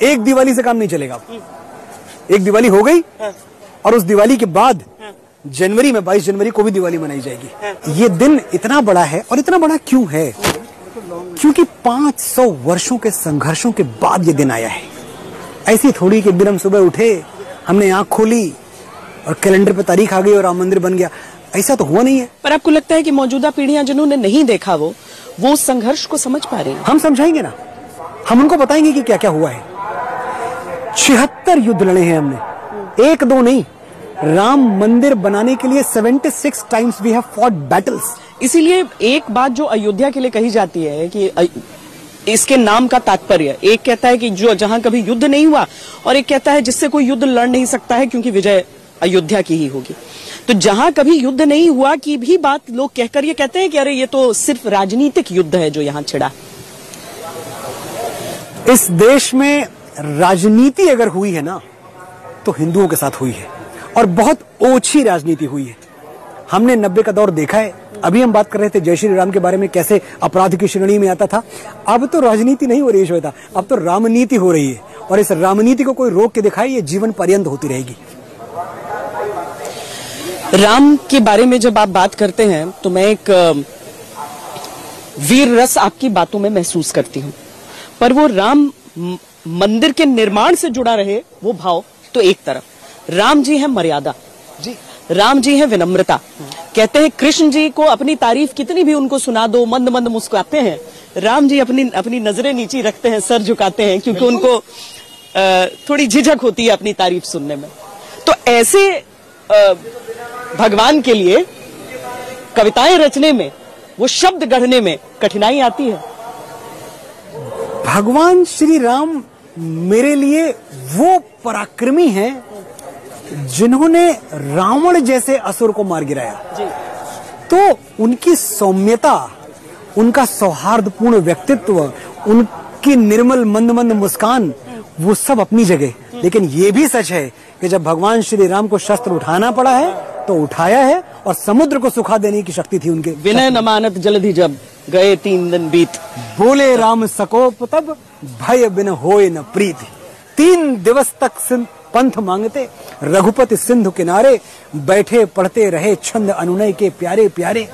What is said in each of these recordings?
एक दिवाली से काम नहीं चलेगा। एक दिवाली हो गई और उस दिवाली के बाद जनवरी में 22 जनवरी को भी दिवाली मनाई जाएगी। ये दिन इतना बड़ा है और इतना बड़ा क्यों है? क्योंकि 500 वर्षों के संघर्षों के बाद ये दिन आया है। ऐसी थोड़ी कि दिन हम सुबह उठे हमने आँख खोली और कैलेंडर पे तारीख आ गई और राम मंदिर बन गया। ऐसा तो हुआ नहीं है। पर आपको लगता है कि मौजूदा पीढ़ियाँ जिन्होंने नहीं देखा वो वो संघर्ष को समझ पा रही हैं? हम समझाएँगे ना। हम उनको बताएँगे कि क्या क्या हुआ है। छिहत्तर युद्ध लड़े हैं हमने। एक दो नहीं राम मंदिर बनाने के लिए 76 times we have fought battles इसीलिए एक बात जो अयोध्या के लिए कही जाती है कि इसके नाम का तात्पर्य एक कहता है कि जो जहाँ कभी युद्ध नहीं हुआ और एक कहता है जिससे कोई युद्ध लड़ नहीं सकता है क्योंकि विजय अयोध्या की ही होगी। तो जहाँ कभी युद्ध नहीं हुआ की भी बात लोग कहकर ये कहते हैं कि अरे ये तो सिर्फ़ राजनीतिक युद्ध है जो यहाँ छिड़ा। इस देश में राजनीति अगर हुई है ना तो हिंदुओं के साथ हुई है। और बहुत ओछी राजनीति हुई है। हमने नब्बे का दौर देखा है। अभी हम बात कर रहे थे जय श्री राम के बारे में, कैसे अपराध की श्रेणी में आता था। अब तो राजनीति नहीं हो रही श्वेता अब तो रामनीति हो रही है। और इस रामनीति को कोई रोक के दिखाए, ये जीवन पर्यंत होती रहेगी। राम के बारे में जब आप बात करते हैं तो मैं एक वीर रस आपकी बातों में महसूस करती हूँ। पर वो राम मंदिर के निर्माण से जुड़ा रहे वो भाव तो एक तरफ़। राम जी है मर्यादा। जी। राम जी है विनम्रता। कहते हैं कृष्ण जी को अपनी तारीफ़ कितनी भी उनको सुना दो मंद मंद मुस्कुराते हैं। राम जी अपनी अपनी नज़रें नीची रखते हैं सर झुकाते हैं क्योंकि उनको थोड़ी झिझक होती है अपनी तारीफ़ सुनने में। तो ऐसे भगवान के लिए कविताएँ रचने में वो शब्द गढ़ने में कठिनाई आती है। भगवान श्री राम मेरे लिए वो पराक्रमी हैं जिन्होंने रावण जैसे असुर को मार गिराया। तो उनकी सौम्यता उनका सौहार्दपूर्ण व्यक्तित्व उनकी निर्मल मंद मंद मुस्कान वो सब अपनी जगह। लेकिन ये भी सच है कि जब भगवान श्री राम को शस्त्र उठाना पड़ा है तो उठाया है और समुद्र को सुखा देने की शक्ति थी उनके। विनय नमानत मानत जल्दी जब गए तीन दिन बीत। बोले राम सकोप तब, भय बिन होए न प्रीत। तीन दिवस तक सिंध पंथ मांगते, रघुपति सिंधु किनारे, बैठे पढ़ते रहे छंद अनुनय के प्यारे प्यारे।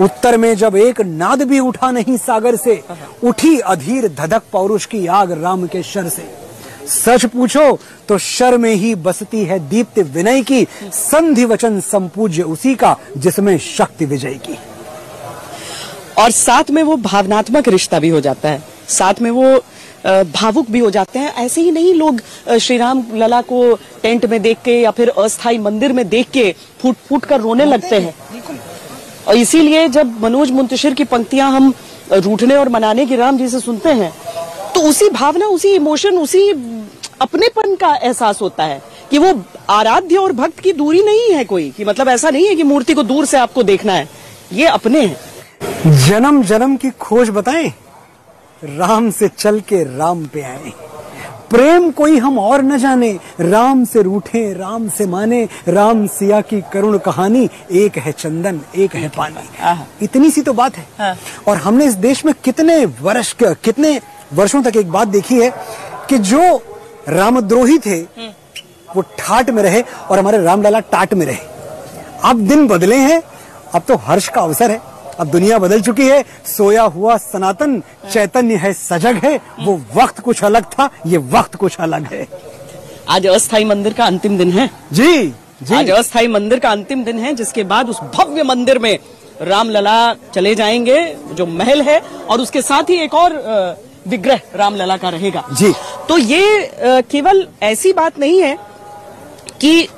उत्तर में जब एक नाद भी उठा नहीं सागर से, उठी अधीर धधक पौरुष की आग राम के शर से। सच पूछो तो शर में ही बसती है दीप्त विनय की, संधि वचन संपूज्य उसी का, जिसमें शक्ति विजय की। और साथ में वो भावनात्मक रिश्ता भी हो जाता है। साथ में वो भावुक भी हो जाते हैं। ऐसे ही नहीं लोग श्री राम लला को टेंट में देख के या फिर अस्थाई मंदिर में देख के फूट फूट कर रोने लगते हैं। और इसीलिए जब मनोज मुंतशिर की पंक्तियाँ हम रूठने और मनाने की राम जी से सुनते हैं तो उसी भावना उसी इमोशन उसी अपनेपन का एहसास होता है कि वो आराध्य और भक्त की दूरी नहीं है कोई कि मतलब ऐसा नहीं है कि मूर्ति को दूर से आपको देखना है। ये अपने हैं। जन्म जन्म की खोज बताएँ। राम से चल के राम पे आए। प्रेम कोई हम और न जाने। राम से रूठे राम से माने। राम सिया की करुण कहानी एक है चंदन एक है पानी। इतनी सी तो बात है। हाँ। और हमने इस देश में कितने वर्ष कितने वर्षों तक एक बात देखी है कि जो रामद्रोही थे वो ठाट में रहे और हमारे रामलाला टाट में रहे। अब दिन बदले हैं अब तो हर्ष का अवसर है। अब दुनिया बदल चुकी है। सोया हुआ सनातन चैतन्य है सजग है। वो वक्त कुछ अलग था ये वक्त कुछ अलग है। आज अस्थाई मंदिर का अंतिम दिन है। जी जी। आज अस्थाई मंदिर का अंतिम दिन है जिसके बाद उस भव्य मंदिर में रामलला चले जाएँगे जो महल है और उसके साथ ही एक और विग्रह रामलला का रहेगा। जी। तो ये केवल ऐसी बात नहीं है कि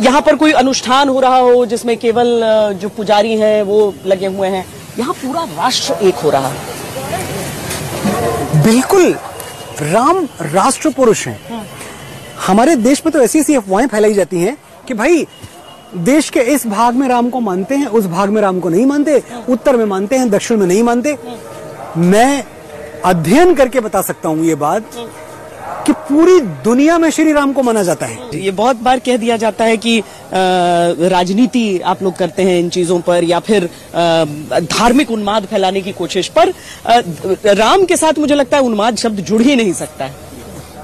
यहाँ पर कोई अनुष्ठान हो रहा हो जिसमें केवल जो पुजारी हैं वो लगे हुए हैं? यहाँ पूरा राष्ट्र एक हो रहा है। बिल्कुल राम राष्ट्र पुरुष हैं। हमारे देश में तो ऐसी ऐसी अफवाहें फैलाई जाती हैं कि भाई देश के इस भाग में राम को मानते हैं उस भाग में राम को नहीं मानते उत्तर में मानते हैं दक्षिण में नहीं मानते। मैं अध्ययन करके बता सकता हूँ ये बात। कि पूरी दुनिया में श्री राम को माना जाता है। ये बहुत बार कह दिया जाता है कि राजनीति आप लोग करते हैं इन चीज़ों पर या फिर धार्मिक उन्माद फैलाने की कोशिश पर राम के साथ मुझे लगता है उन्माद शब्द जुड़ ही नहीं सकता है।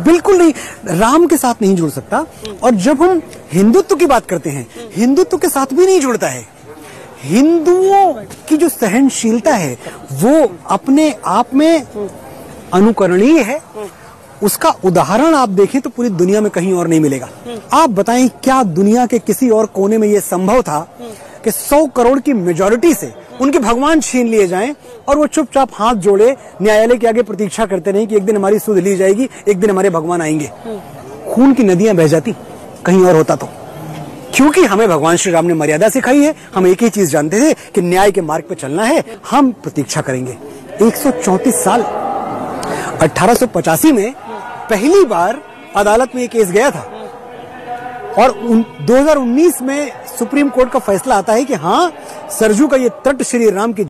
बिल्कुल नहीं राम के साथ नहीं जुड़ सकता। और जब हम हिंदुत्व की बात करते हैं हिंदुत्व के साथ भी नहीं जुड़ता है। हिंदुओं की जो सहनशीलता है वो अपने आप में अनुकरणीय है। उसका उदाहरण आप देखें तो पूरी दुनिया में कहीं और नहीं मिलेगा। आप बताएँ क्या दुनिया के किसी और कोने में यह संभव था कि 100 करोड़ की मेजोरिटी से उनके भगवान छीन लिए जाएँ और वो चुपचाप हाथ जोड़े न्यायालय के आगे प्रतीक्षा करते रहे कि एक दिन हमारी सुध ली जाएगी एक दिन हमारे भगवान आएँगे। खून की नदियाँ बह जाती कहीं और होता तो। क्योंकि हमें भगवान श्री राम ने मर्यादा सिखाई है हम एक ही चीज़ जानते थे कि न्याय के मार्ग पर चलना है हम प्रतीक्षा करेंगे। 134 साल 1885 में पहली बार अदालत में ये केस गया था। और उन, 2019 में सुप्रीम कोर्ट का फैसला आता है कि हाँ सरजू का ये तट श्री राम की